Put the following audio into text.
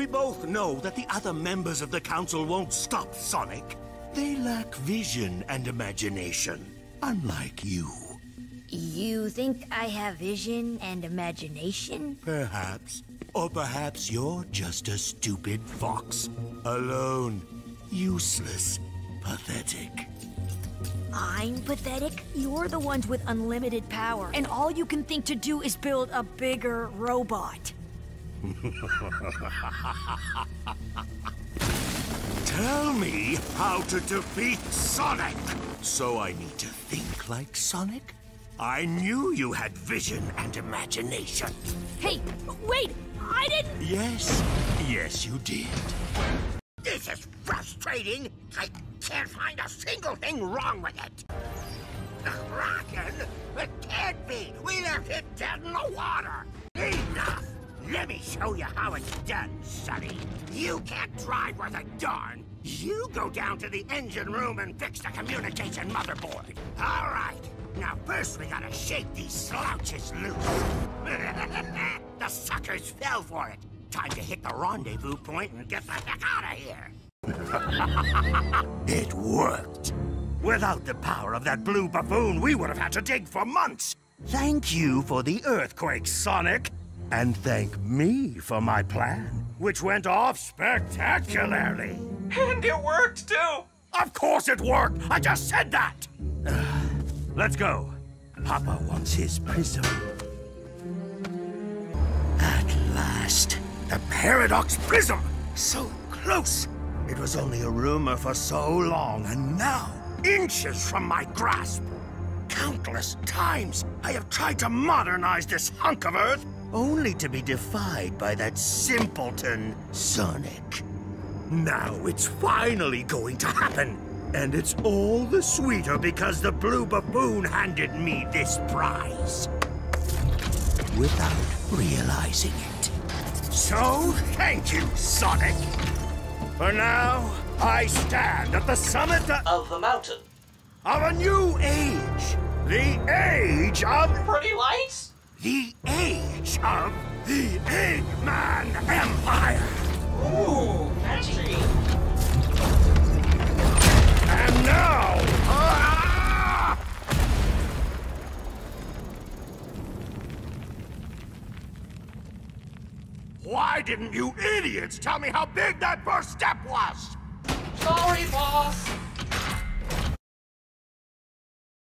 We both know that the other members of the Council won't stop Sonic. They lack vision and imagination, unlike you. You think I have vision and imagination? Perhaps. Or perhaps you're just a stupid fox. Alone. Useless. Pathetic. I'm pathetic? You're the ones with unlimited power, and all you can think to do is build a bigger robot. Tell me how to defeat Sonic! So I need to think like Sonic? I knew you had vision and imagination. Hey, wait! I didn't... Yes, yes you did. This is frustrating. I can't find a single thing wrong with it. The Kraken? It can't be. We left it dead in the water. Let me show you how it's done, Sonny. You can't drive worth a darn. You go down to the engine room and fix the communication motherboard. All right. Now first we gotta shake these slouches loose. the suckers fell for it. Time to hit the rendezvous point and get the heck out of here. It worked. Without the power of that blue buffoon, we would have had to dig for months. Thank you for the earthquake, Sonic. And thank me for my plan, which went off spectacularly. And it worked too! Of course it worked! I just said that! let's go. Papa wants his prism. At last, the Paradox Prism! So close! It was only a rumor for so long, and now, inches from my grasp. Countless times I have tried to modernize this hunk of Earth, only to be defied by that simpleton, Sonic. Now it's finally going to happen. And it's all the sweeter because the Blue Buffoon handed me this prize. Without realizing it. So, thank you, Sonic. For now, I stand at the summit Of the mountain. of a new age. The age of... Pretty lights? The age of the Eggman Empire. Ooh, catchy. And now... Ah! Why didn't you idiots tell me how big that first step was? Sorry, boss.